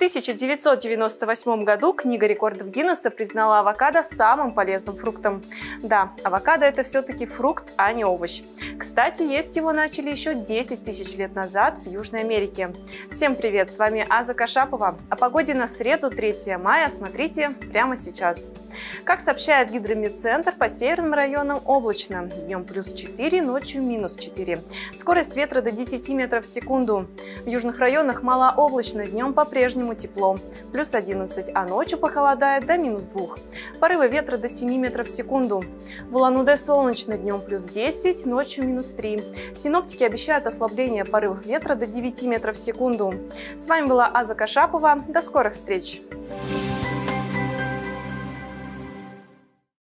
1998 году книга рекордов Гиннесса признала авокадо самым полезным фруктом. Да, авокадо это все-таки фрукт, а не овощ. Кстати, есть его начали еще 10 тысяч лет назад в Южной Америке. Всем привет, с вами Аза Кашапова. О погоде на среду 3 мая смотрите прямо сейчас. Как сообщает Гидромедцентр, по северным районам облачно. Днем плюс 4, ночью минус 4. Скорость ветра до 10 метров в секунду. В южных районах малооблачно, днем по-прежнему тепло. Плюс 11, а ночью похолодает до минус 2. Порывы ветра до 7 метров в секунду. В Улан-Удэ солнечно, днем плюс 10, ночью минус 3. Синоптики обещают ослабление порывов ветра до 9 метров в секунду. С вами была Аза Кашапова. До скорых встреч!